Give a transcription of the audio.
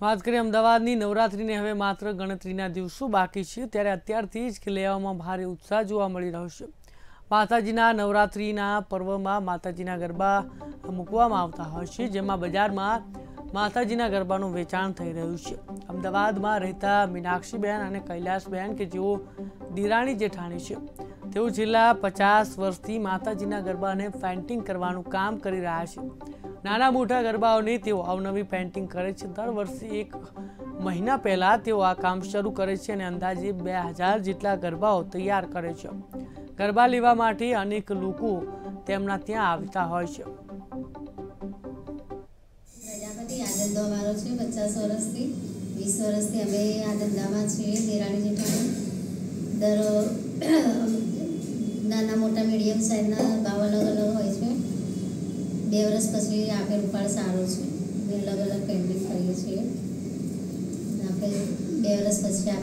વાત કરીએ અમદાવાદની નવરાત્રિને હવે માત્ર ગણતરીના દિવસો બાકી છે, ત્યારે અત્યારથી જ લેવામાં ભારે ઉત્સાહ જોવા મળી રહ્યો છે. માતાજીના નવરાત્રિના પર્વમાં માતાજીના ગરબા મૂકવામાં આવતા હોય છે, જેમાં બજારમાં માતાજીના ગરબાનું વેચાણ થઈ રહ્યું છે. અમદાવાદમાં રહેતા મીનાક્ષીબેન અને કૈલાસબેન કે જેઓ દિરાણી જેઠાણી છે. તેઓ છેલ્લા પચાસ વર્ષથી માતાજીના ગરબાને પેઇન્ટિંગ કરવાનું કામ કરી રહ્યા છે. નાના મોટા ગરબાઓની તેઓ અવનવી પેઇન્ટિંગ કરે છે. દર વર્ષે એક મહિના પહેલાં તેઓ આ કામ શરૂ કરે છે અને અંદાજે બે હજાર જેટલા ગરબાઓ તૈયાર કરે છે. ગરબા લેવા માટે અનેક લોકો તેમના ત્યાં આવતા હોય છે. ધંધો અમારો છે, પચાસ વર્ષથી વીસ વર્ષથી અમે આ ધંધામાં છીએ, દેરાણી જેઠાણી. દર નાના મોટા મીડિયમ સાઇઝના ભાવ અલગ અલગ હોય છે. બે વર્ષ પછી આપેલ રૂપાળ સારો છે. અમે અલગ અલગ પેન્ટિંગ કરીએ છીએ. આપે બે વર્ષ પછી